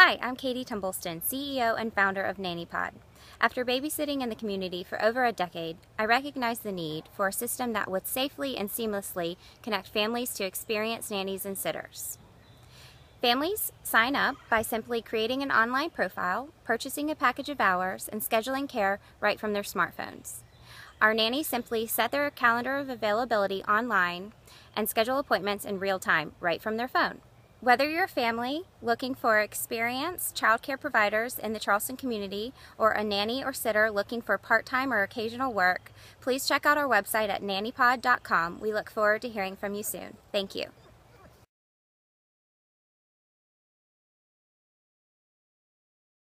Hi, I'm Katie Tumbleston, CEO and founder of NannyPod. After babysitting in the community for over a decade, I recognized the need for a system that would safely and seamlessly connect families to experienced nannies and sitters. Families sign up by simply creating an online profile, purchasing a package of hours, and scheduling care right from their smartphones. Our nannies simply set their calendar of availability online and schedule appointments in real time right from their phone. Whether you're a family looking for experienced childcare providers in the Charleston community or a nanny or sitter looking for part-time or occasional work, please check out our website at nannypod.com. We look forward to hearing from you soon. Thank you.